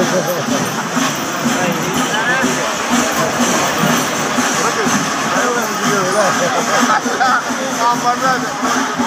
Look at, I don't know if you do it.